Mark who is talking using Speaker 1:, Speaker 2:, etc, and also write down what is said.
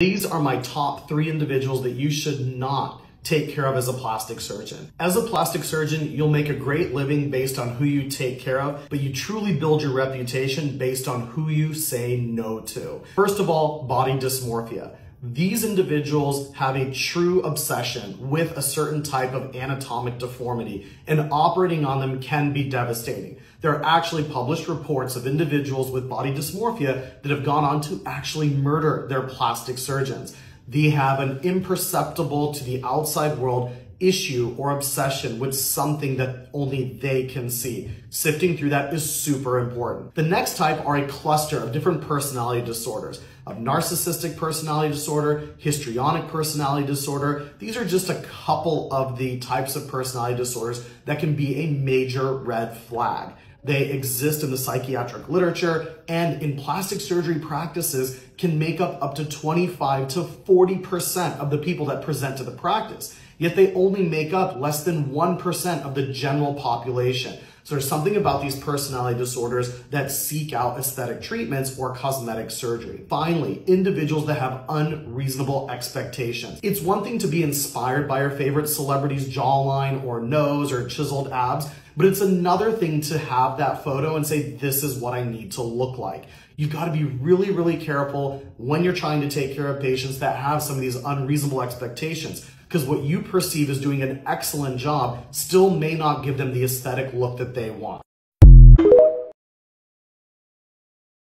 Speaker 1: These are my top three individuals that you should not take care of as a plastic surgeon. As a plastic surgeon, you'll make a great living based on who you take care of, but you truly build your reputation based on who you say no to. First of all, body dysmorphia. These individuals have a true obsession with a certain type of anatomic deformity, and operating on them can be devastating. There are actually published reports of individuals with body dysmorphia that have gone on to actually murder their plastic surgeons. They have an imperceptible to the outside world issue or obsession with something that only they can see. Sifting through that is super important. The next type are a cluster of different personality disorders of narcissistic personality disorder, histrionic personality disorder. These are just a couple of the types of personality disorders that can be a major red flag. They exist in the psychiatric literature and in plastic surgery practices can make up up to 25 to 40% of the people that present to the practice. Yet they only make up less than 1% of the general population. So there's something about these personality disorders that seek out aesthetic treatments or cosmetic surgery. Finally, individuals that have unreasonable expectations. It's one thing to be inspired by your favorite celebrity's jawline or nose or chiseled abs, but it's another thing to have that photo and say, this is what I need to look like. You've got to be really, really careful when you're trying to take care of patients that have some of these unreasonable expectations because what you perceive as doing an excellent job still may not give them the aesthetic look that they want.